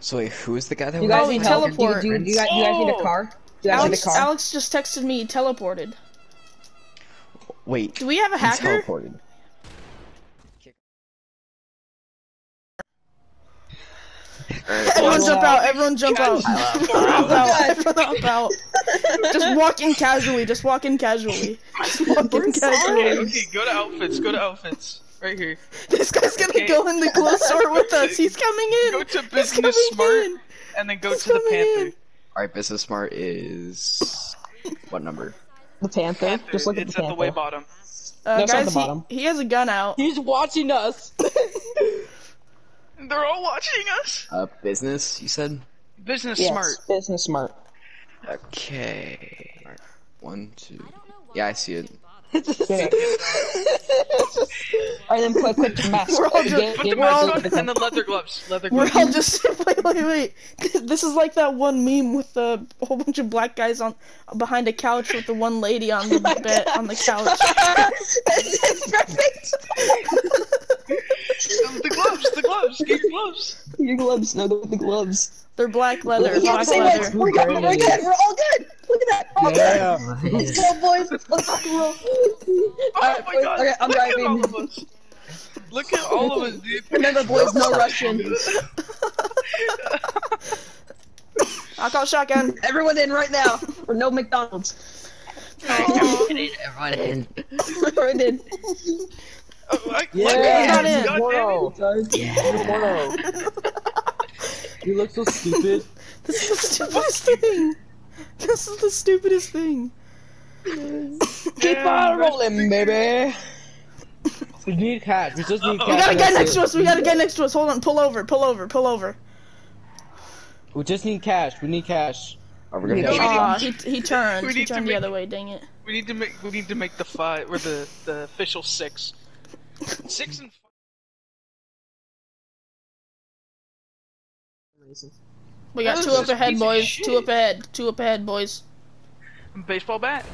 So wait, who is the guy that You was guys need help? Do you, do, you, do, you guys, do you guys need a Oh! car? Do you guys need Alex, a car? Alex just texted me. He teleported. Wait. Do we have a hacker? teleported. Everyone jump out! Everyone jump out! Everyone jump out! Everyone jump out! Just walk in casually. Just walk in casually. Just walk in Okay, casually. okay, go to outfits. Go to outfits. Right here. This guy's gonna Okay. go in the clothes store with us. He's coming in. Go to business smart, in. and then go He's to the panther. in. Alright, Business Smart is what number? The Panther. Panther. Just look at it's the at Panther. the way bottom. Uh, No, guys, the bottom. he, he has a gun out. He's watching us. They're all watching us. Uh, business, you said? Business Yes, smart. Business smart. Okay. One, two. Yeah, I see it. Get it. Alright, then put, put the mask. We're all just- Get- Put the We're all- mask on and the leather gloves. Leather We're all just wait, wait, wait. This is like that one meme with the a whole bunch of black guys on behind a couch with the one lady on the bed on the couch. it's perfect. The gloves. The gloves. Get your gloves. Your gloves. No, the, the gloves. They're black leather, Yeah, black same leather. ones. We're good. We're good. We're all good. Look at that. All Yeah. good. Let's go, boys. Let's rock and roll. Oh Alright, my boys. god. Okay, I'm Look at driving. all of us. Look at all of us, dude. Remember, boys, no rushing. I call shotgun. Everyone in right now. Or no McDonald's. Everyone in. Everyone in. Oh, I, Yeah. Not in. God damn it. Porno. You look so stupid. This is the stupidest thing. This is the stupidest thing. Keep on rolling, baby. We need cash. We just need Uh-oh. cash. We gotta get next to us. We gotta get next to us. Hold on. Pull over. Pull over. Pull over. We just need cash. We need cash. Are we gonna No, get we Aw, he he turned. We He need to turned the make- other way. Dang it. We need to make. We need to make the five or the the official six. Six and. We got two up ahead, boys. Two up ahead. Two up ahead, boys. Baseball bat.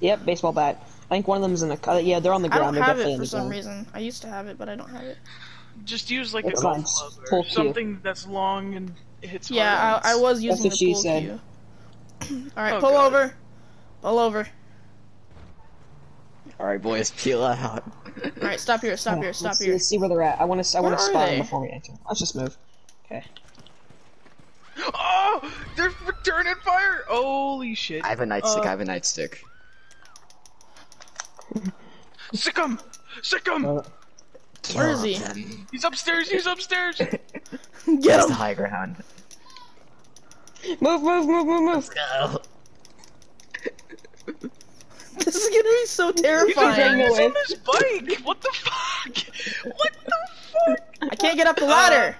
Yep, baseball bat. I think one of them's in the. Uh, yeah, they're on the I ground. don't They're have definitely it in for some ground. reason. I used to have it, but I don't have it. Just use like It's a golf club Pull or cue. something that's long and it hits. Yeah, hard. I, I was using what the she pool said. cue. All right, Oh, pull God. over. Pull over. Alright, boys, peel out. All right, stop here. Stop Yeah, here. Stop let's, here. Let's see where they're at. I want to. I want to are spot they? them before we enter. Let's just move. Okay. Oh, they're returning fire! Holy shit! I have a nightstick, Uh, I have a nightstick. Sick him! Sick him! Uh, Where is he? He's upstairs! He's upstairs! Get It's the him. high ground. Move, move, move, move, move. Let's Go. This is gonna be so terrifying. he's on this bike! What the fuck? What the fuck? I can't get up the ladder.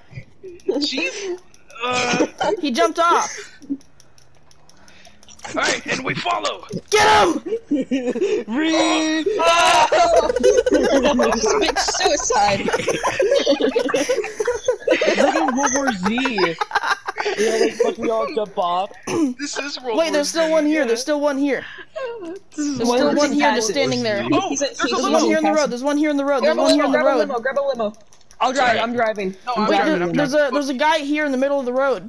Jeez! Uh, He jumped off. Alright, and we follow! Get him. Reed! Big suicide. Look at World War Z. Yeah, like fucking all jump off. This is World Wait, War there's still Z, one here. yeah. There's still one here. There's One still one here just standing there. Oh, He's there's a a There's one here in the road. There's one here in the road. There's Grab a one here limo. in the Grab a limo. Grab a limo. I'll drive. I'm driving. No, I'm I'm Wait, driving, there- I'm there's driving. a there's a guy here in the middle of the road.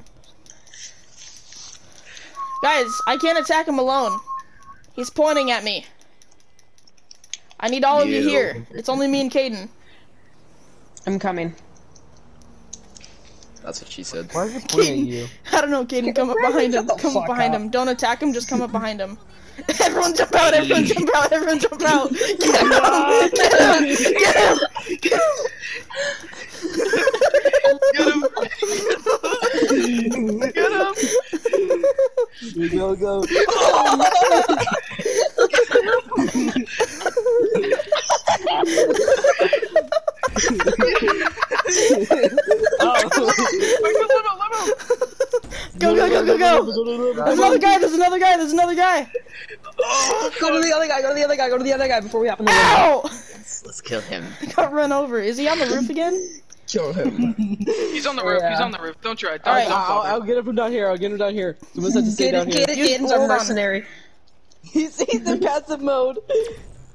Guys, I can't attack him alone. He's pointing at me. I need all of you You. here. It's only me and Caden. I'm coming. That's what she said. Why is it pointing at you? I don't know, Caden. Come up behind him. Come up behind up. him. Don't attack him. Just come up behind him. Everyone jump out! Everyone jump out! Everyone jump out! Get him! Get him! Get him! Get him! Get him! Get him! Go, go. Wait, the limo, limo! Go go go go go! There's another guy. There's another guy. There's another guy. Oh, Go to the other guy. Go to the other guy. Go to the other guy before we happen in the limo. Ow! Let's, let's kill him. Got run over. Is he on the roof again? Kill him. He's on the roof, he's on the roof. Don't try. Don't, Alright. don't I'll. I'll get him from down here. I'll get him down here. Someone said to stay down Caden, here. Caden, You- Caden's hold a mercenary. He's, he's in passive mode.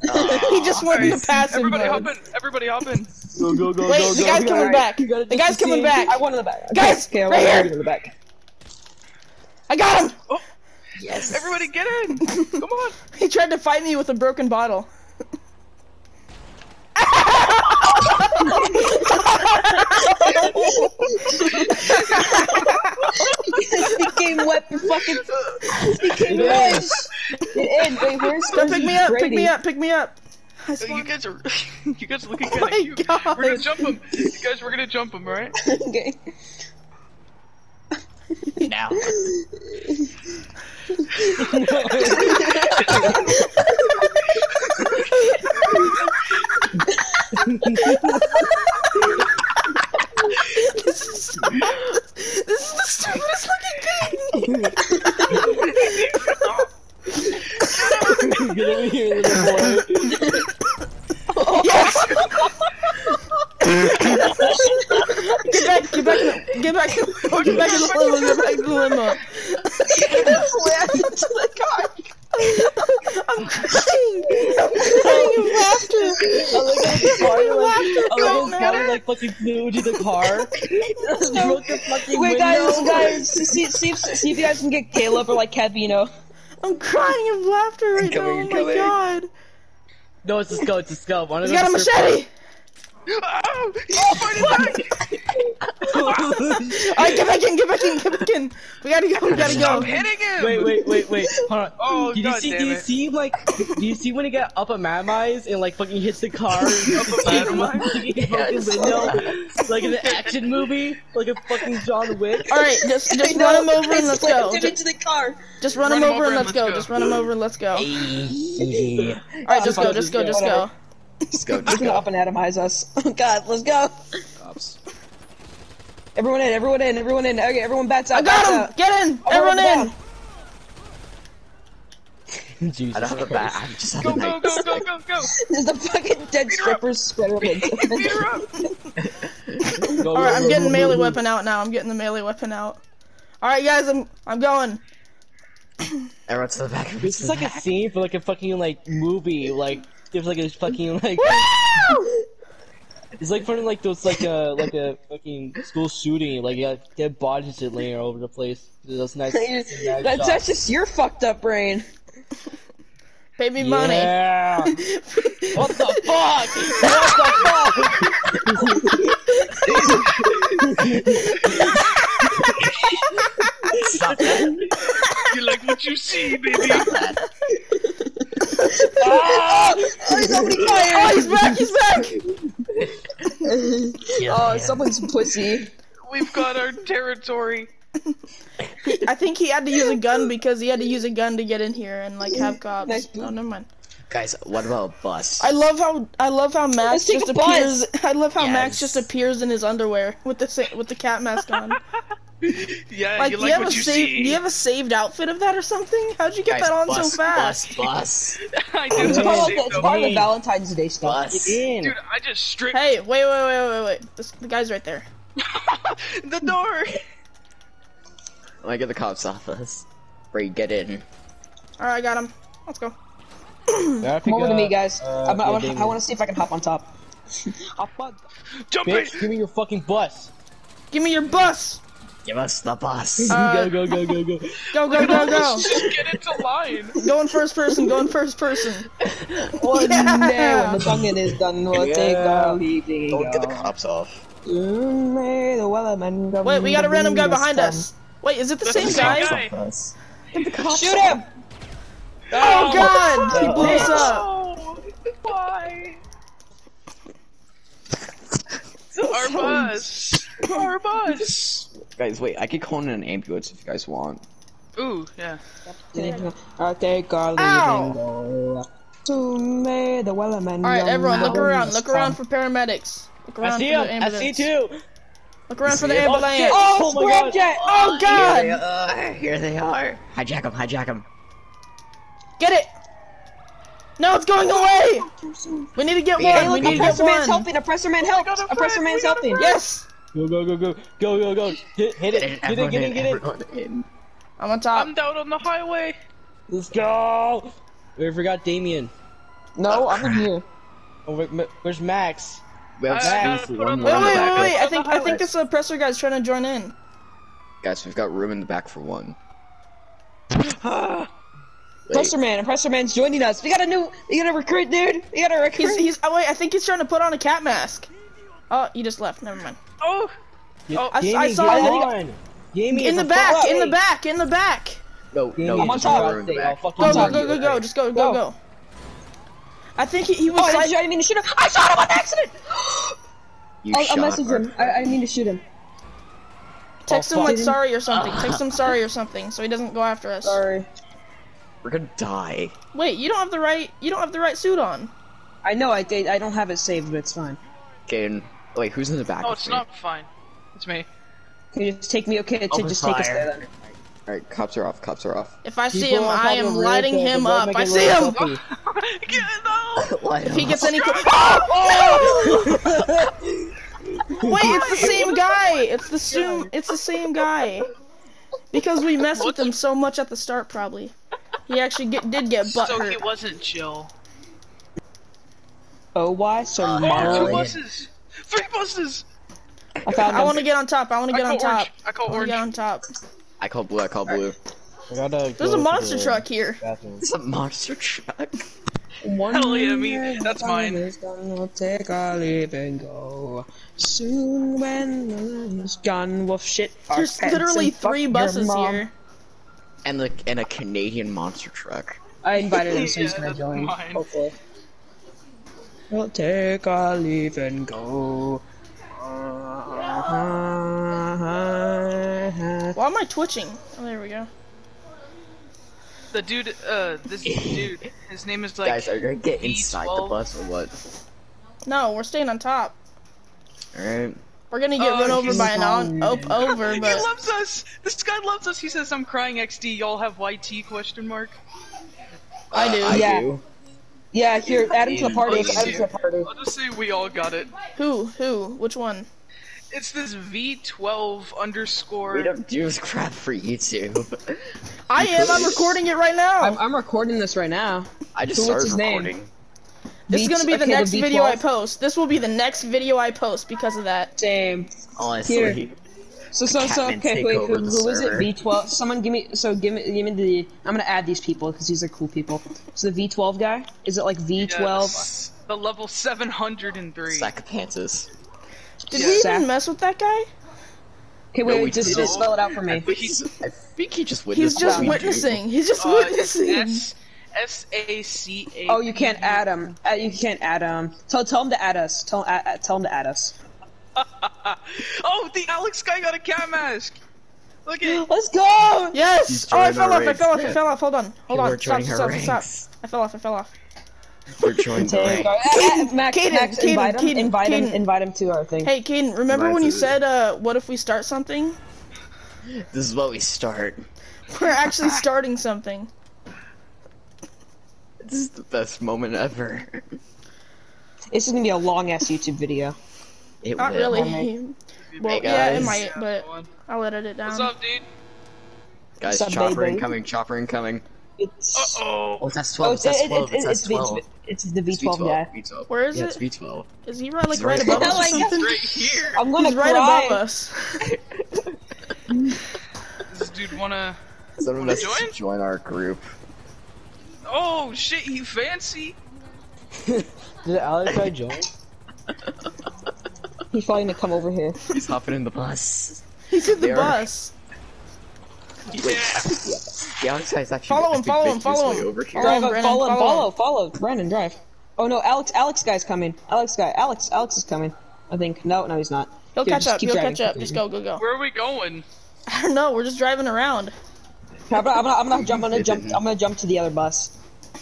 Oh, he just went Alright, into passive Everybody mode. hop in! Everybody hop in! Go go go Wait, go the go. guy's coming Alright, back. you gotta The guy's the coming back. I won in the back. Guys, okay, right okay, here. in the back. I got him. Oh. Yes. Everybody get in! Come on! He tried to fight me with a broken bottle. it became wet for fucking. It became It wet. is. It is. Wait, where's? Come where's pick me up. Pick me up. Pick me up. You guys are you guys are looking Oh kind my of cute. God. We're gonna jump him. You guys, we're gonna jump him, right? okay. Now. this is so, this is the stupidest looking thing. Get over here, little boy. Yes. get back. Get back. in the- Get back. in the- Get back in the limo. Get back in the limo. to the car. I'm crying. I'm crying of laughter. I like how the car, like, I don't like how matter. like fucking flew into the car. Broke the fucking Wait, window. guys, guys, see, see, if, see if you guys can get Caleb or like Cavino. I'm crying of laughter right now. Oh my incoming. god. No, it's a skull. It's a skull. One of He's got a them is machete. Oh, he's fighting back! Alright, get back in. Get back in. Get back in. We gotta go. We gotta Stop go. hitting him! Wait, wait, wait, wait. Hold on. Oh, did you see? damn Did you see like? Do you see when he got up at Mad Mize and like fucking hits the car? Up a Mad Mize? fucking Yes. window, like in an action movie, like a fucking John Wick. Alright, just I just know, run him over and let's slammed go. him Just, into the car. just run, him over and let's go. Just run him over and let's go. Alright, just go. Just go. Just go. Let's go. He's Just gonna go. up and atomize us. Oh god, let's go. Ops. Everyone in, everyone in, everyone in. Okay, everyone bats out. I bats got him. out. Get in. Oh, I'm Everyone in. Jesus I don't have a bat. Christ. I just have Go, a go, knife. go, go, go, go! There's the fucking dead Beat her up. strippers spread Beat her up! Go, go, Alright, I'm go, getting go, melee go, go. weapon out now. I'm getting the melee weapon out. Alright, guys, I'm I'm going. Everyone to the back. everyone This is the like a scene for like a fucking like movie. Like there's like a fucking like it's like from like those like a like a fucking school shooting. Like you got dead bodies just laying all over the place. That's nice. nice that's, that's just your fucked up brain. Pay me money. Yeah. what the fuck? What the Stop that. You like what you see, baby? fuck? Oh, he's opening Oh, fire! he's back. He's back. Oh, someone's pussy. We've got our territory. I think he had to use a gun because he had to use a gun to get in here and like have cops. Nice. Oh, never mind. Guys, what about a bus? I love how I love how Max just appears. I love how Max just appears in his underwear with the with the cat mask on. Yeah, Like, you do like you have what a you save? see. Do you have a saved outfit of that or something? How'd you get Guys, that on bus, so fast? Bus, bus, I do It's part of the, it's part of the Valentine's Day stuff. bus. Dude, I just stripped Hey, wait, wait, wait, wait, wait. This, the guy's right there. the door. Let me get the cops off us. Bree, get in. All right, I got him. Let's go. Come over to me, guys. Uh, I'm, I, yeah, want, Damien. I want to see if I can hop on top. hop on. Jump Bitch, in. give me your fucking bus. Give me your bus. Give us the bus. Uh, go, go, go, go, go. Go, go, go, go. Just get into line. Go in first person. Go in first person. One Yeah. day when the tonguing is done, we'll take Yeah. our leave. Don't get the cops off. Mm, may the wellerman come Wait, we got a random guy behind us. Wait, is it the That's same the same guy? guy. Bus. Shoot him! Oh God! He blew us up. Oh, why? Our bus. Our bus. Guys, wait, I could call in an ambulance if you guys want. Ooh, yeah. I'll take our leave Ow. and go. To may the wellerman All right, everyone, look around. Look around for paramedics. Look I see for him. I see two. Look around for the See him? Oh, ambulance. Oh, Oh my God. Scramjet! Oh, oh Here they God! are. Here they are. Hijack them, hijack them. Get it! No, it's going away! We need to get one. Hey, We look, need to get Oppressor Man's one. helping. Oppressor Man helped. a Oppressor friend, Man's we got a helping. Yes, Go, go, go, go, go, go, go. Hit, hit it. Get it, Everyone get it, in, get it. everyone in. I'm on top. I'm down on the highway. Let's go. We forgot Damien. No, I'm in here. Oh, wait, where's Max? We have I- I space gotta for one Wait, wait, wait, wait. I think I think this oppressor guy's trying to join in. Guys, we've got room in the back for one. Wait, Oppressor man, Oppressor man's joining us. We got a new, we got a recruit, dude. We got a recruit. He's he's. Oh wait, I think he's trying to put on a cat mask. Oh, he just left. Never mind. Oh, Oh, I- Jamie, I saw get him. Jamie, In the back, in the back, in the back. no, Jamie, no, I'm on top. more room in the back. Go, go, go, go, go. Just go, go, Go. go. I think he, he was Oh, like. didn't, I didn't mean to shoot him. I shot him on accident. You I'll, I'll shot message him. I, I mean to shoot him. Text Oh, him like sorry or something. Text him sorry or something so he doesn't go after us. Sorry. We're gonna die. Wait, you don't have the right you don't have the right suit on. I know I did. I don't have it saved, but it's fine. Okay, and wait, who's in the back? oh, with it's me? not fine. It's me. Can you just take me? Okay, to Open just take us there then. Alright, cops are off. Cops are off. If I see People him, I am lighting him up. I see him. Get no. If he him gets up. any. Oh! Wait, it's the same guy. It's the same. It's the same guy. Because we messed with him so much at the start, probably. He actually get, did get butt So he wasn't chill. Oh, why? So Oh, two Marley. Buses. Three buses. I found I want to get on top. I want to I get on top. orange. I call I want to orange. get on top. I call blue. I call blue. I gotta There's go a monster the truck here. bathroom. It's a monster truck. One Hell yeah, me. year That's the mine. time is gonna take a leave and go. Soon when the land is gone, wolf shit. our There's pants literally and fuck three your buses mom. here. And the and a Canadian monster truck. I invited him, so he's Yeah, gonna that's join. mine. Hopefully. We'll take a leave and go. Why am I twitching? Oh, there we go. The dude, uh, this dude, his name is like. Guys, are you gonna get inside the bus or what? No, we're staying on top. Alright. We're gonna get Oh, run over by an on op over, he loves us. This guy loves us. He says, "I'm crying XD. Y'all have YT?" Question mark. I do. Uh, I Yeah. do. Yeah, here, add him to the party. I'll Add him to the party. I'll just say we all got it. Who? Who? Which one? It's this V12 underscore. We don't do crap for YouTube. I am. I'm recording it right now. I'm, I'm recording this right now. I just Who- what's started his name? recording. this is gonna be the next V12. video I post. This will be the next video I post because of that. Same. Oh, Honestly. Here. So so so okay wait who, who is it. V12 someone give me so give me give me the I'm gonna add these people because these are cool people so the V12 guy is it like V12 Yes. The level 703. Sack of pantsas. Did Yeah. we Zach. even mess with that guy? okay wait, we wait just, didn't. just spell it out for me But he's, I think he just witnessed. He's just what we witnessing. He's just Uh, it's witnessing. S S A C A. oh you can't add him uh, you can't add him tell tell him to add us tell uh, uh, tell him to add us oh, the Alex guy got a cat mask. Look at. it. let's go Yes. Oh, I fell our off. I fell off. I fell off. Hold on. Hold on. Stop. Stop. Stop. ranks. I fell off. I fell off. We're joining the Take rank. our- eh, eh, eh, Max, Caden, Max, Caden, invite him, Caden, invite him, Caden. invite him to our thing. Hey, Caden. Remember when you Reminds me. said, "Uh, what if we start something?" This is what we start. We're actually starting something. This is the best moment ever. This is gonna be a long ass YouTube video. It Not will. really. Well, Hey, yeah, it guys. might, but I'll edit it down. What's up, dude? Guys, What's up, chopper baby? incoming, chopper incoming. It's Uh oh. Oh, that's oh, 12, it's, that's 12, it, it, that's it's, the, 12. it's the It's V12 guy. V12. Where is yeah, it? it's V12. Is he right, like right right above above us or us. something? Right here. I'm gonna He's right above us. Does this dude wanna? Someone Wanna must join? join our group. Oh shit, he fancy. Did Alex guy join? He's probably gonna come over here. He's hopping in the bus. He's in the They are- bus. Wait, Yeah. the Alex guy's actually Follow him, follow him, follow him. Over here. Follow him, Drive up, Brennan, follow him, follow follow, follow. Brandon, drive. Oh no, Alex, Alex guy's coming. Alex guy, Alex, Alex is coming. I think. No, no, he's not. He'll Here, catch up. He'll driving, catch up. Just go, go, go. Where are we going? I don't know. We're just driving around. I'm gonna, I'm gonna, I'm gonna jump. I'm gonna jump. I'm gonna jump to the other bus.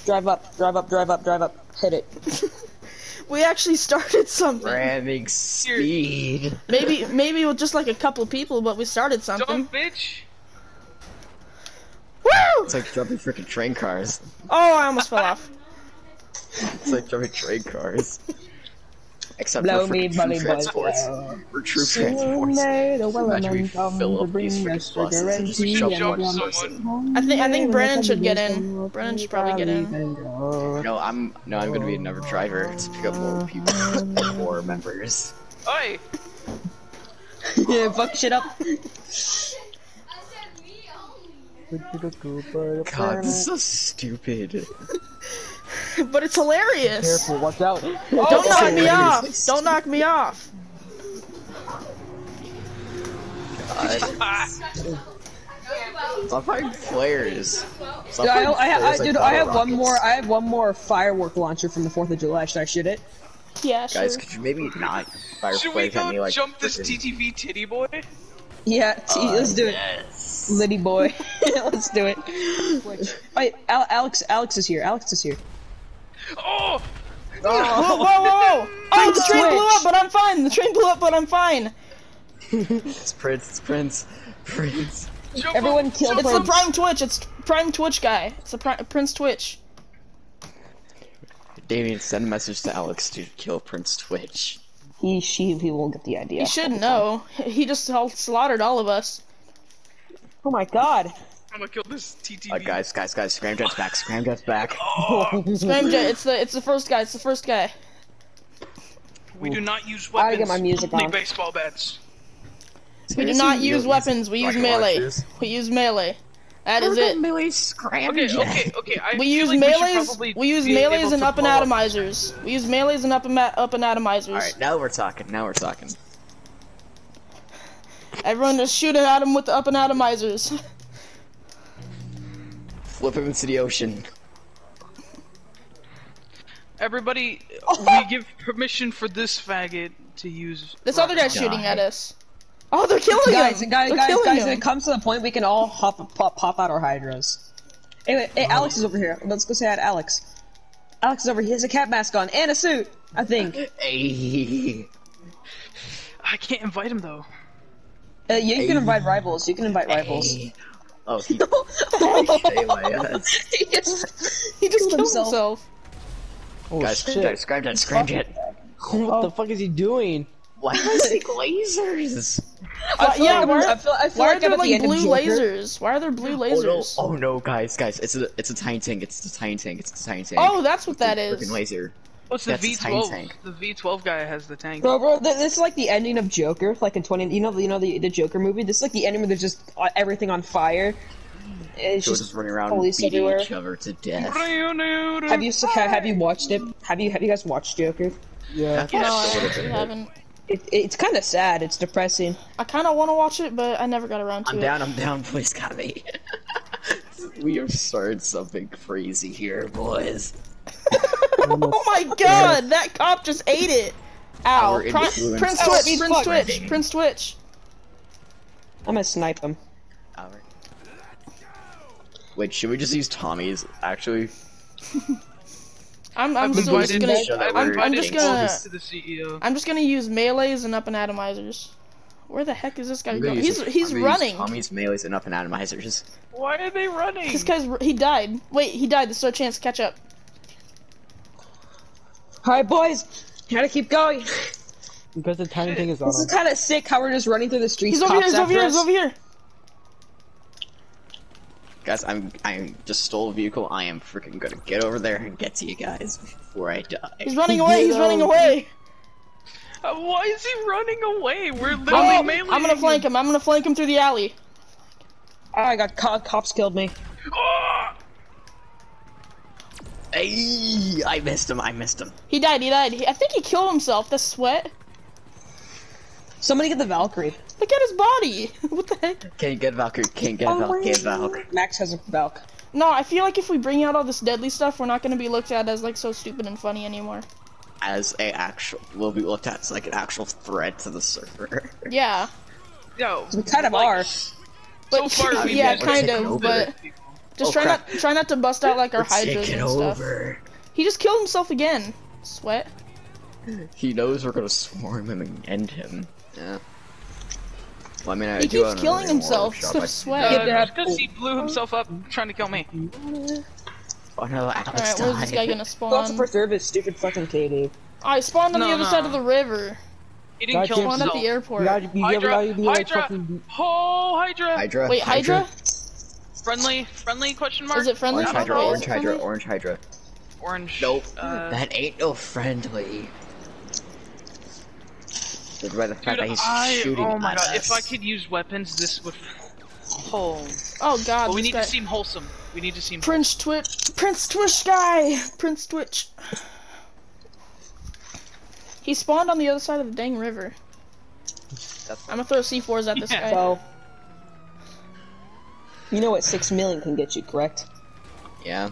Drive up, drive up, drive up, drive up. Hit it. We actually started something. Ramming speed. Maybe, maybe with just like a couple people, but we started something. Jump, bitch. Woo! It's like jumping freaking train cars. Oh, I almost fell off. It's like jumping train cars. Except Blow for me, freaking belly troop boys, transports. blow. We're troop Soon transports. Imagine we Wellerman come fill to up these bring freaking us buses. We tea should and jump rum. someone. I think I think Brennan should get in. Brennan should probably get in. No, I'm no, I'm gonna be another driver to pick up more people, more members. Oi! yeah, fuck shit up. God, this is so stupid. But it's hilarious. Careful, watch out. Don't Oh, knock me off. Don't knock me off. God. Stop fighting flares. Stop Dude, I, fighting I, I, flares like dude, I have bottle one more. I have one more firework launcher from the Fourth of July. Should I shoot it? Yeah, sure. Guys, could you maybe not fire Should we flares at me go like jump this TTV titty boy? Yeah, t- Uh, let's do it, yes. Liddy boy. let's do it. Wait, Al- Alex, Alex is here. Alex is here. Oh! oh! Whoa, whoa, whoa, whoa! Oh, the train blew up, but I'm fine. The train blew up, but I'm fine. It's Prince, it's Prince, Prince. Jump Everyone up, kill jump It's Prince. the Prime Twitch. It's Prime Twitch guy. It's the Pri- Prince Twitch. Damien, send a message to Alex to kill Prince Twitch. He, she, he won't get the idea. He should know. He just slaughtered all of us. Oh my god. I'm gonna kill this TTV. Uh, guys, guys, guys, Scramjet's back, Scramjet's back. Scramjet, it's the it's the first guy. It's the first guy. We do not use weapons. I gotta weapons. get my music only on. baseball bats. We do not use weapons. We use melee. We use melee. That is it. Melee Okay, Scramjet. okay, okay. I We use like we should melees. probably We use be melees able and up and blow up- atomizers. We use melees and up and up and atomizers. Alright, now we're talking, now we're talking. Everyone just shooting at him with the up and atomizers. Flip him into the ocean. Everybody, we give permission for this faggot to use. This other guy's Die. shooting at us. Oh, they're killing Guys, him. guys, they're guys, killing guys, him. it comes to the point we can all hop, pop, pop out our hydras. Anyway, hey, Alex is over here. Let's go say hi to Alex. Alex is over here. He has a cat mask on and a suit, I think. Hey. I can't invite him though. Uh, yeah, you can invite rivals. You can invite rivals. Hey. Oh, he. okay, he just, he just killed killed himself. himself. Oh Guys, shit. Scramjet, Scramjet, Scramjet. What the oh. fuck is he doing? Why does he lasers? I feel yeah, like I'm, why- I feel, I feel Why like are there I'm the like blue lasers? Why are there blue Oh no! lasers? Oh no, guys, guys! It's a it's a tiny tank. It's a tiny tank. It's a tiny tank. Oh, that's what that Freaking is. laser. What's the That's a tiny V12? The V12 guy has the tank. Bro, bro, th- this is like the ending of Joker, like in twenty. You know, the- you know the the Joker movie. This is like the ending where there's just uh, everything on fire. It's So just, just running around police beating everywhere. each other to death. Have you have you watched it? Have you have you guys watched Joker? Yeah. No, I actually haven't. It, it's kind of sad. It's depressing. I kind of want to watch it, but I never got around to it. I'm down. I'm down. Please, got me. we are starting something crazy here, boys. Oh my god, that cop just ate it. Ow. Our Pri- influence. Prince Oh, Twitch, Prince fucked. Twitch, Prince Twitch. I'm gonna snipe him. Alright. Wait, should we just use Tommy's? Actually, I'm, I'm I've still just gonna, I'm, I'm, I'm just gonna, to the CEO. I'm just gonna use melees and up and atomizers. Where the heck is this guy gonna going? use- He's he's I'm gonna running. Tommy's melees and up and atomizers. Why are they running? This guy's he died. Wait, he died. There's no chance to catch up. All right, boys, gotta keep going. Because the tiny thing is on This is kind of sick how we're just running through the streets. He's over here. He's over here. He's over here. Guys, I'm I just stole a vehicle. I am freaking gonna get over there and get to you guys before I die. He's running away. He's running away. Uh, why is he running away? We're literally Oh, meleeing I'm gonna flank him. I'm gonna flank him through the alley. Oh, I got co- cops killed me. Ah! Hey, I missed him. I missed him. He died. He died. He, I think he killed himself. The sweat. Somebody get the Valkyrie. Look at his body. what the heck? Can't get Valkyrie. Can't get oh, Valk. Get Valk. Max has a Valk. No, I feel like if we bring out all this deadly stuff, we're not gonna be looked at as like so stupid and funny anymore. As a actual, we'll be looked at as like an actual threat to the server. Yeah. No. We kind of like, are. So But far, yeah, kind taken of. over. But just Oh, try crap. not try not to bust out like our Let's hydras take it and stuff. over. He just killed himself again. Sweat. He knows we're gonna swarm him and end him. Yeah. Well, I mean, I He do keeps killing himself, Workshop. so sweat. Get Uh, that- because he blew himself up trying to kill me. Oh no, Alex Alright, where's this guy gonna Who wants to spawn? preserve his stupid fucking KD? I spawned on the other no. side of the river. He didn't God kill damn Spawned himself. at the airport. You gotta, you Hydra! gotta be like Hydra! fucking. Oh, Hydra! Hydra. Wait, Hydra? Friendly? Friendly question mark? Is it friendly? Orange Hydra. Orange Hydra. Friendly? Orange Hydra. Orange. Nope. Uh, that ain't no friendly. Judged by the fact dude, that he's I, shooting oh my at god, us. if I could use weapons, this would. Oh. Oh god, But we need guy. to seem wholesome. We need to seem Prince Twitch, Prince Twitch guy, Prince Twitch. He spawned on the other side of the dang river. That's I'm gonna throw C4s at this Yeah. guy. So, you know what six million can get you, correct? yeah.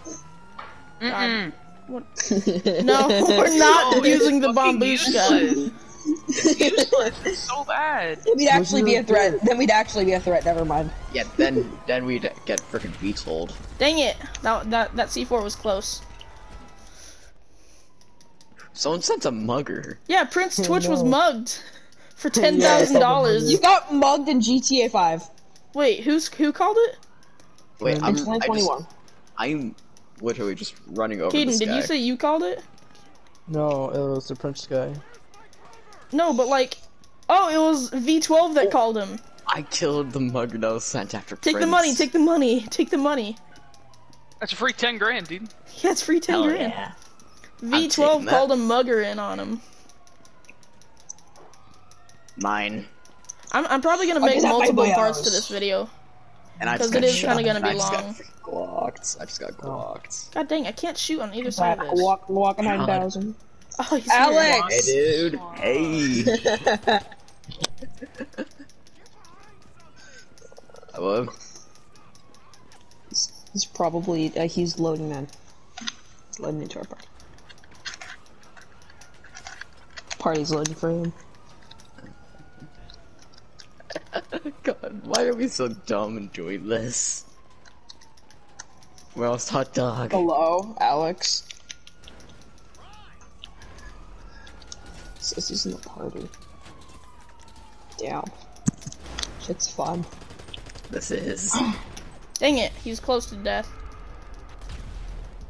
Mm-mm. No, we're not No, using the it's fucking bombushka. useless. useless. It's so bad. We'd actually be a threat. Then we'd actually be a threat. Never mind. Yeah. Then then we'd get freaking VTOL'd. Dang it! That that that C4 was close. Someone sent a mugger. Yeah, Prince oh, Twitch was no. mugged for ten thousand dollars. You got mugged in GTA 5 Wait, who's who called it? Wait, I'm. I just, I'm literally just running over Caden, this did guy. you say you called it? No, it was the Prince guy. No, but like, oh, it was V12 that called him. I killed the mugger that was sent after Take the money, take the money, take the money. That's a free 10 grand, dude. Yeah, it's free ten Hell grand. yeah. V12 called a mugger in on him. Mine. I'm, I'm probably gonna Oh, make is that my multiple parts to this video. And I 'Cause just it got is kinda gonna and I be just got long. freaking Glocked. I just got glocked. God dang, I can't shoot on either side of this. Walk, walking 9,000. Oh, he's Alex! Hey, dude. Hey. Hello. He's probably uh, he's loading then. He's loading into our party. Party's loading for him. God, why are we so dumb and doing this? Where else hot dog? Hello, Alex. Says he's in the party. Damn. Shit's fun. This is. Dang it, he's close to death.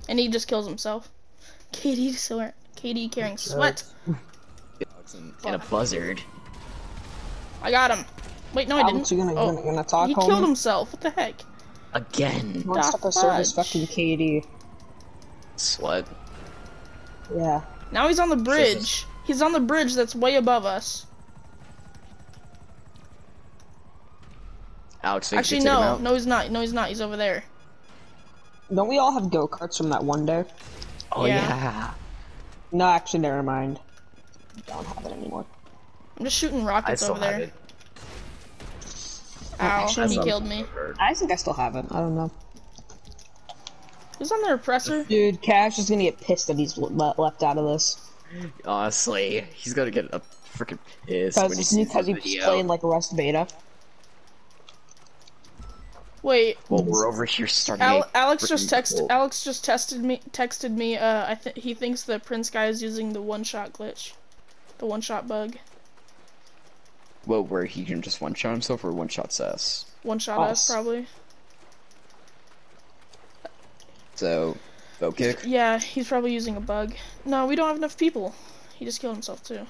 And he just kills himself. Katie, swear. Katie carrying sweat. in, in a buzzard. I got him. Wait, no, I didn't. you gonna, oh, gonna, gonna talk, oh, he homie? killed himself. What the heck? Again. Wants The to preserve fucking KD. Sweat. Yeah. Now he's on the bridge. He's on the bridge that's way above us. Alex, Actually, you can him no. out? No, he's not. No, he's not. He's over there. Don't we all have go karts from that one day? Oh Yeah. yeah. No, actually, never mind. Don't have it anymore. I'm just shooting I rockets still over have there. it. Ow, Actually, he I'm- killed me. I think I still have it. I don't know. Who's on the repressor? Dude, Cash is gonna get pissed that he's le- left out of this. Honestly, he's gonna get a freaking piss when he Because sees because he's playing like Rust Beta. Wait, Well, we're over here starting. Al- Alex just freaking texted. cult. Alex just texted me. Texted me. Uh, I think he thinks the Prince guy is using the one-shot glitch, the one-shot bug. Well, where he can just one shot himself or one shot us. One-shot Oh. us probably. So, vote kick. Yeah, he's probably using a bug. No, we don't have enough people. He just killed himself too.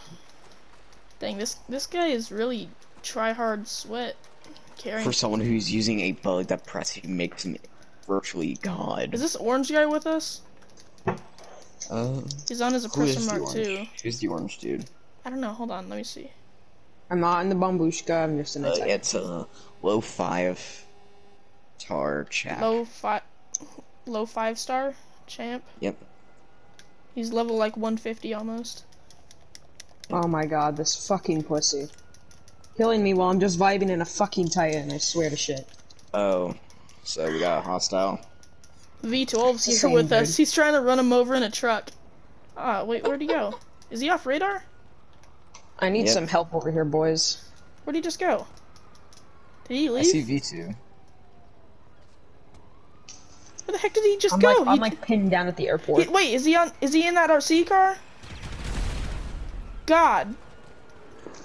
Dang, this this guy is really try hard sweat carrying. For someone who's using a bug that pressing makes him virtually god. Is this orange guy with us? Uh, He's on his who is oppressor mark orange? too. Who's the orange dude? I don't know. Hold on, let me see. I'm not in the Bombushka, I'm just in Uh, the tech. it's a low five tar chap. Low five, low five star champ. Yep. He's level like 150 almost. Oh my god, this fucking pussy. Killing me while I'm just vibing in a fucking Titan, I swear to shit. Oh, so we got a hostile. V12's here Same, with dude. us. He's trying to run him over in a truck. Ah, wait, where'd he go? Is he off radar? I need Yep. some help over here, boys. Where'd he just go? Did he I leave? see V2. Where the heck did he just I'm go? like, He- I'm like pinned down at the airport. he- wait, is he on? Is he in that RC car? God.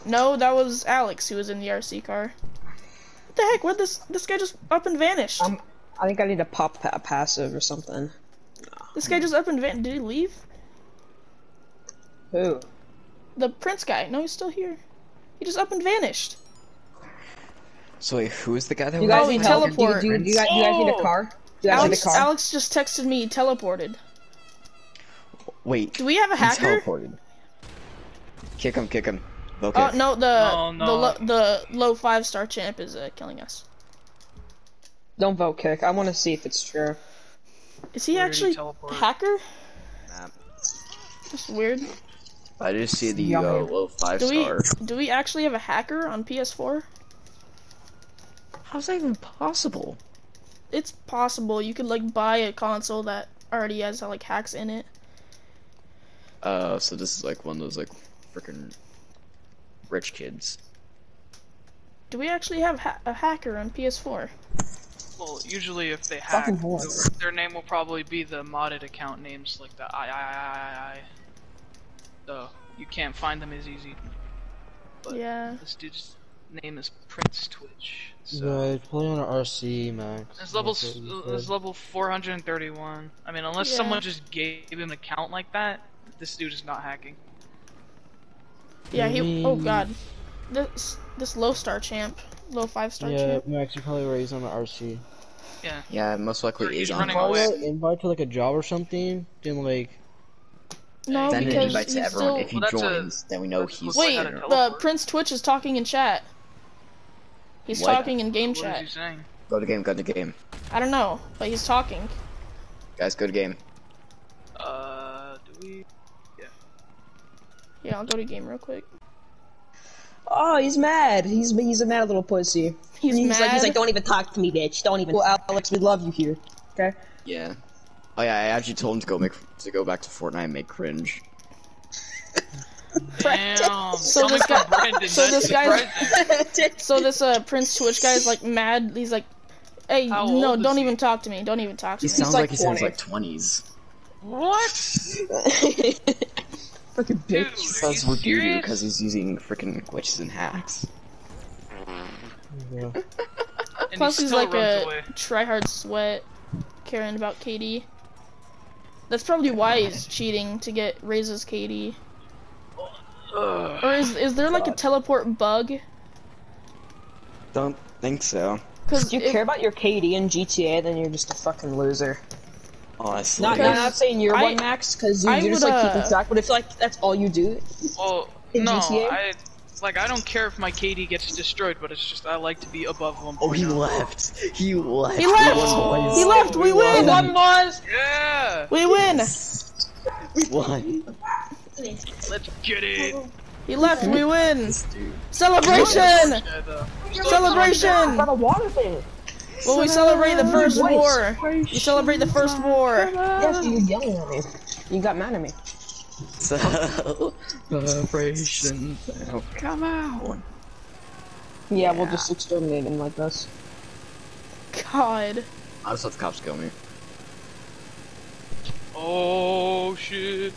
No, that was Alex who was in the RC car. What the heck? Where'd this this guy just up and vanished? Um, I think I need to pop pa- passive or something. this guy just up and vanished. Did he leave? Who? The prince guy. No, he's still here. He just up and vanished. So wait, who is the guy that You was guys Oh, he need help? Do you, teleport. do, you, do, you guys, do you guys need a Oh! car? Do you guys Alex, need a car? Alex just texted me. He teleported. Wait. Do we have a he's hacker? teleported. Kick him, kick him. Okay. Oh no, the No, no. the lo the low five star champ is uh, killing us. Don't vote kick. I want to see if it's true. Is he Where did he actually teleport? hacker? Nah. That's weird. I just see the uh, low five Do we do we actually have a hacker on PS4? How's that even possible? It's possible. You could like buy a console that already has like hacks in it. Uh, so this is like one of those like freaking rich kids. Do we actually have ha a hacker on PS4? Well, usually if they hack, Fucking horse. their- their name will probably be the modded account names, like the I I I I I. So you can't find them as easy. But Yeah. This dude's name is Prince Twitch. So Right, play on an RC max. it's level That's s- what you it's level 431. I mean, unless Yeah. someone just gave him an account like that, this dude is not hacking. Yeah. He. Oh god. This this low star champ, low five star Yeah, champ. Max, you probably raised on an RC. Yeah. Yeah, most likely he's is on running call. away. Invite to like a job or something. Then like, No, Send an because invite to everyone. still. If he Well, that's a- joins, then we know he's what Wait, had to there. tell- the Teleport? Prince Twitch is talking in chat. He's What? talking in game What is chat. he saying? Go to game, go to game. I don't know, but he's talking. Guys, go to game. Uh, do we? Yeah. Yeah, I'll go to game real quick. Oh, he's mad. He's he's a mad little pussy. He's, He's mad. like he's like, don't even talk to me, bitch. Don't even. Well, Alex, we love you here. Okay. Yeah. Oh yeah, I actually told him to go make to go back to Fortnite and make cringe. Damn. So this guy- Brendan, so this guy's- surprising. So this uh Prince Twitch guy is like mad. He's like, "Hey, How no, don't he? even talk to me. Don't even talk to He me." sounds like like, he sounds like twenties. What? Fucking bitch. are Says you we're doo serious? because he's using freaking glitches and hacks. yeah. And he Plus, he's like a away. tryhard sweat, caring about KD. That's probably why he's cheating to get raises KD. Ugh. Or is is there like a teleport bug? Don't think so. Because If you care about your KD in GTA, then you're just a fucking loser. Honestly. Not, Because not, not saying you're I- one max, because you, I you're just like uh, keeping track. But if like that's all you do, Well, In no, GTA? I like I don't care if my KD gets destroyed, but it's just I like to be above one. Oh. oh, he left. He left. He left! won He left. We win. one was. Yeah, We win. We won. let's get it. He left. We win. This. Celebration. Yeah. Celebration. a water thing. Well, we celebrate the first war. We celebrate the first war. Yes, you were yelling at me. You got mad at me. Celebration. Oh, come on. Yeah, we'll just exterminate him like this. God. I'll just let the cops kill me. Oh shit.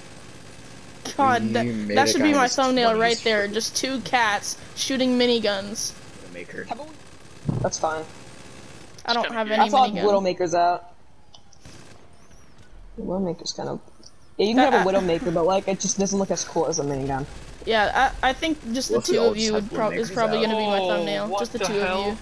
God, that, that should be my thumbnail right there. Just two cats shooting miniguns. Maker. That's fine. I don't have any I thought miniguns. Widowmaker's out. Widowmaker's kind of. Yeah, you can Uh, have a Widowmaker, but like it just doesn't look as cool as a minigun. Yeah, I, I think just the What two of you would have prob is probably out? gonna be my Oh, thumbnail. what Just the the two hell? of you.